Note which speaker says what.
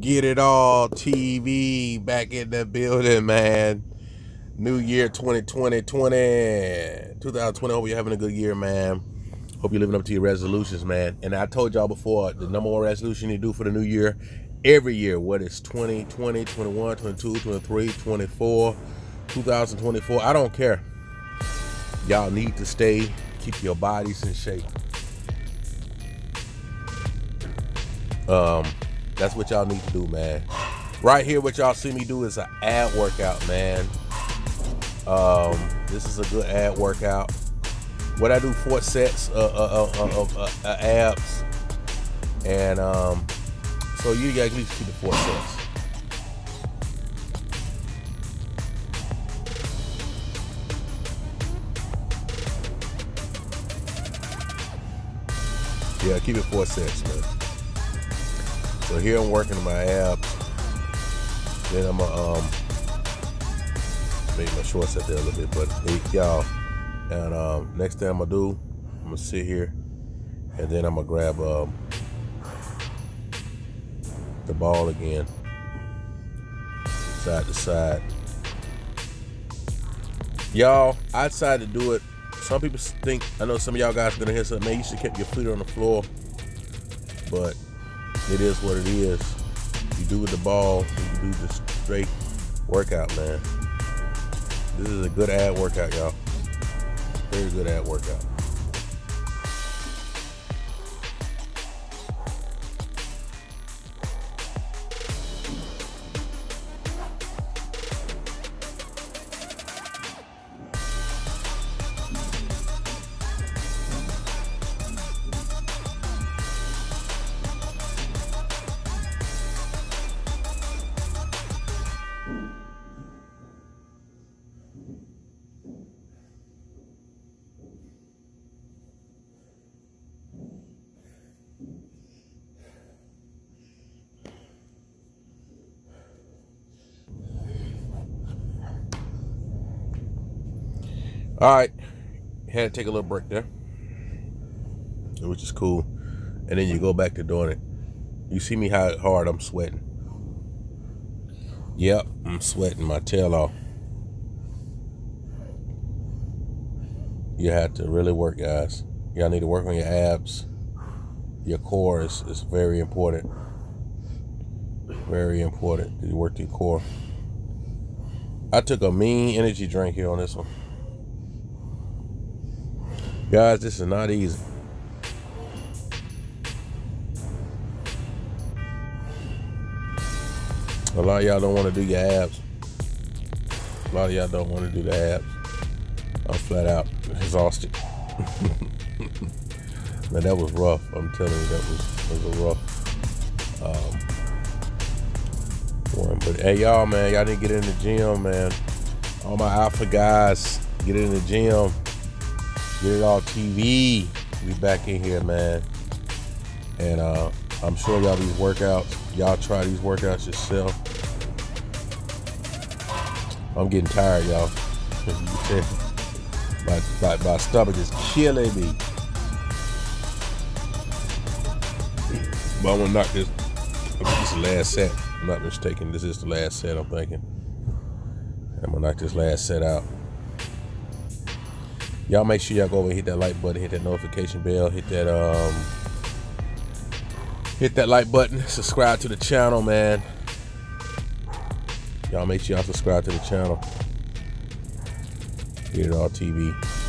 Speaker 1: Get it all TV back in the building, man. New year 2020, 20, 2020. Hope you're having a good year, man. Hope you're living up to your resolutions, man. And I told y'all before, the number one resolution you do for the new year, every year, whether it's 2020, 21, 22, 23, 24, 2024, I don't care. Y'all need to stay, keep your bodies in shape. Um, that's what y'all need to do, man. Right here, what y'all see me do is an ab workout, man. Um, this is a good ab workout. What I do, four sets uh, of uh, uh, abs, and um, so you got at least keep the four sets. Yeah, keep it four sets, man. So here I'm working my abs. Then I'm gonna um make my shorts up there a little bit, but hey, y'all. And um, next thing I'm gonna do, I'm gonna sit here, and then I'm gonna grab um the ball again, side to side. Y'all, I decided to do it. Some people think I know some of y'all guys are gonna hear something. Man, you should keep your feet on the floor, but it is what it is. You do with the ball, you do the straight workout, man. This is a good ad workout, y'all. Very good ad workout. All right, had to take a little break there, which is cool. And then you go back to doing it. You see me how hard I'm sweating. Yep, I'm sweating my tail off. You have to really work, guys. Y'all need to work on your abs. Your core is, is very important. Very important. You work your core. I took a mean energy drink here on this one. Guys, this is not easy. A lot of y'all don't want to do your abs. A lot of y'all don't want to do the abs. I'm flat out exhausted. Man, that was rough. I'm telling you, that was, was a rough um, one. But hey, y'all, man, y'all to get in the gym, man. All my alpha guys, get in the gym. Get it all TV. We back in here, man. And uh, I'm sure y'all these workouts, y'all try these workouts yourself. I'm getting tired, y'all. my, my, my stomach is killing me. But I'm gonna knock this. This is the last set. I'm not mistaken. This is the last set. I'm thinking. I'm gonna knock this last set out. Y'all make sure y'all go over and hit that like button, hit that notification bell, hit that um hit that like button, subscribe to the channel, man. Y'all make sure y'all subscribe to the channel. Get it all TV.